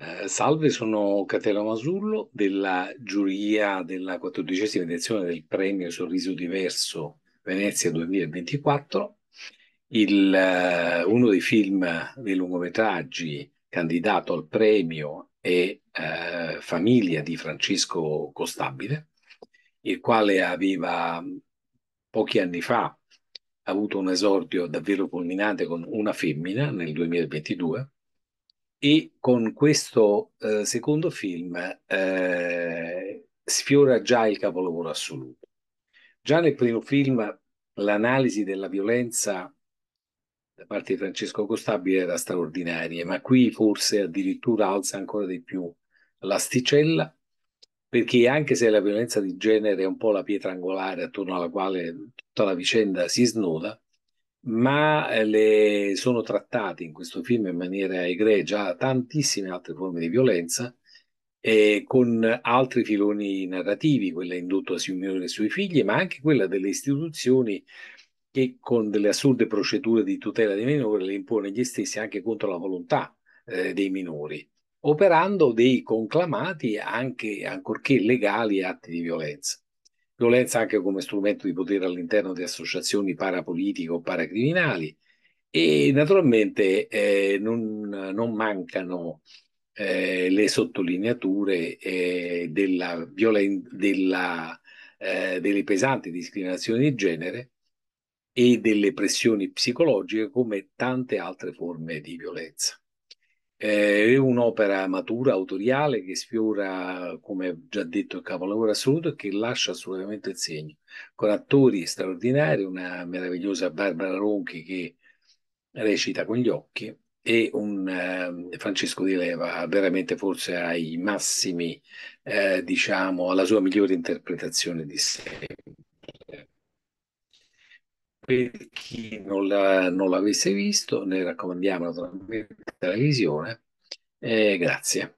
Eh, salve, sono Catelo Masullo della giuria della quattordicesima edizione del premio Sorriso Diverso Venezia 2024. Il, eh, uno dei film dei lungometraggi candidato al premio è eh, Famiglia di Francesco Costabile, il quale aveva pochi anni fa avuto un esordio davvero culminante con una femmina nel 2022 e con questo eh, secondo film eh, sfiora già il capolavoro assoluto. Già nel primo film l'analisi della violenza da parte di Francesco Costabile era straordinaria, ma qui forse addirittura alza ancora di più l'asticella, perché anche se la violenza di genere è un po' la pietra angolare attorno alla quale tutta la vicenda si snoda, ma eh, le sono trattate in questo film in maniera egregia tantissime altre forme di violenza e con altri filoni narrativi, quella indotta sui minori e sui figli, ma anche quella delle istituzioni che con delle assurde procedure di tutela dei minori le impone gli stessi anche contro la volontà eh, dei minori, operando dei conclamati anche, ancorché legali, atti di violenza violenza anche come strumento di potere all'interno di associazioni parapolitiche o paracriminali e naturalmente eh, non, non, mancano eh, le sottolineature eh, della violen- della, eh, delle pesanti discriminazioni di genere e delle pressioni psicologiche come tante altre forme di violenza. È un'opera matura, autoriale, che sfiora, come già detto, il capolavoro assoluto e che lascia assolutamente il segno, con attori straordinari, una meravigliosa Barbara Ronchi che recita con gli occhi e un eh, Francesco Di Leva veramente forse ai massimi, eh, diciamo, alla sua migliore interpretazione di sé. Per chi non, la, non l'avesse visto, ne raccomandiamo naturalmente la visione. Eh, grazie.